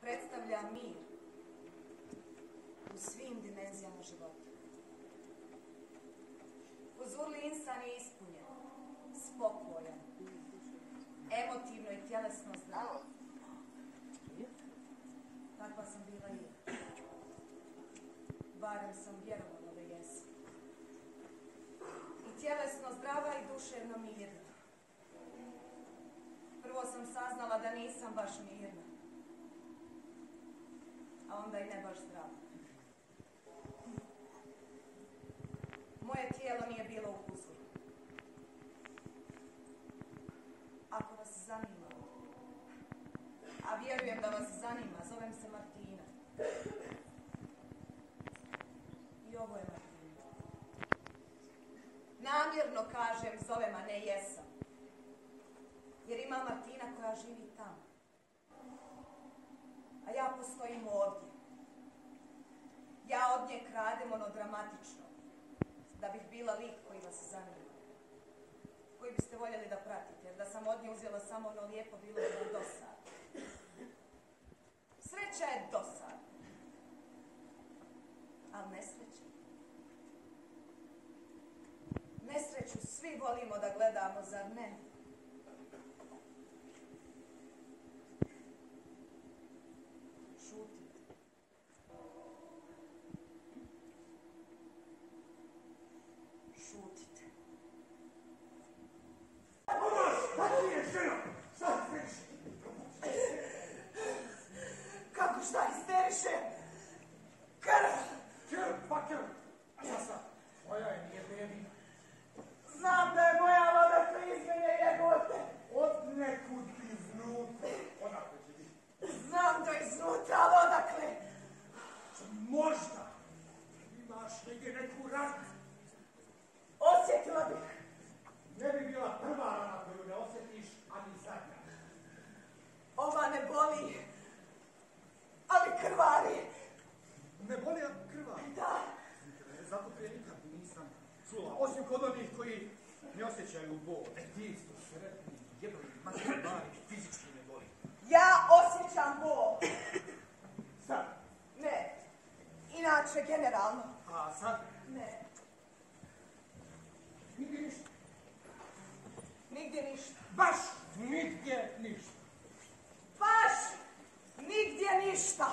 predstavlja mir u svim dimenzijama života. Huzurli insan je ispunjen, spokojan, emotivno i tjelesno zdravo. Takva sam bila i. Barem sam vjerovala da jesam. I tjelesno zdrava i duševno mirna. Prvo sam saznala da nisam baš mirna. A onda i ne baš zdrava. Moje tijelo nije bilo u huzoru. Ako vas zanima, a vjerujem da vas zanima, zovem se Martina. I ovo je Martina. Namjerno kažem zovem, a ne jesam. Koja živi tamo. A ja postojim ovdje. Ja od nje kradem ono dramatično. Da bih bila lik koji vas zanima. Koji biste voljeli da pratite. Jer da sam od nje uzela samo ono lijepo, bilo bi vam dosadno. Sreća je dosadna. Ali nesreća. Nesreću svi volimo da gledamo, zar ne? Šutite. Šutite. Šta ti je, ženo? Šta ti je? Kako šta isteriše? čula, osim kod onih koji ne osjećaju bol. E ti su sretni, jebali, materijalni, fizički ne boli. Ja osjećam bol. Sad? Ne. Inače, generalno. A sad? Ne. Nigdje ništa. Nigdje ništa. Baš nigdje ništa. Baš nigdje ništa.